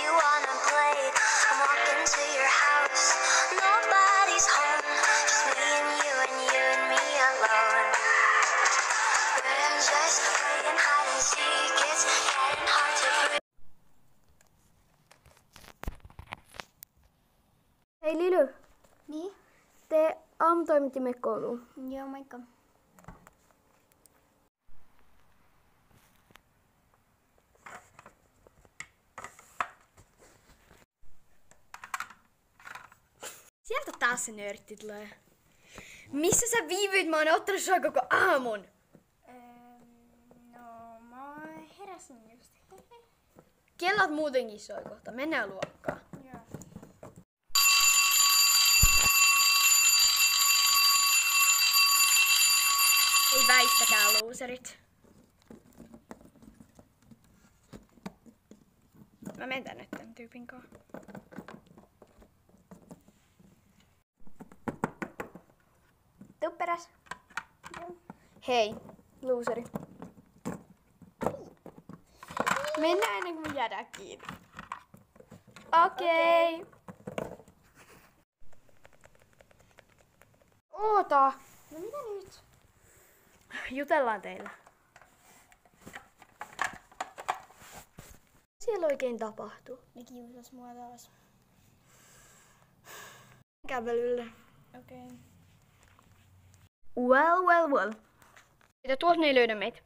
you wanna play. Come walk into your house. Nobody's home. Just me and you and you and me alone. But I'm just playing hide and seek. It's getting hard to breathe. Hei Lillu. Nii? tee aamutoimitti me kouluun. Joo, moikka. Taas se nörtti tulee. Missä sä viivyit? Mä oon ottanut sua koko aamun. no, mä heräsin just. Kellot muutenkin soi kohta. Mennään luokkaan. Joo. Ei väistäkää, loserit. Mä menen tänne tän tyypin kanssa. Peräs. Hei, looseri. Mennään ennen kuin me jäädään kiinni. Okei. Okay. Oota. No mitä nyt? Jutellaan teillä. Siellä oikein tapahtuu. Ne kiusas mua taas. Kävelyllä. Okei. Okay. Well, well, well. Dat was een hele leuke meid.